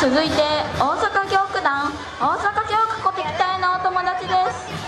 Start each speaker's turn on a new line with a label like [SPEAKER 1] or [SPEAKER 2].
[SPEAKER 1] 続いて大阪教区団大阪教区小敵隊のお友達です。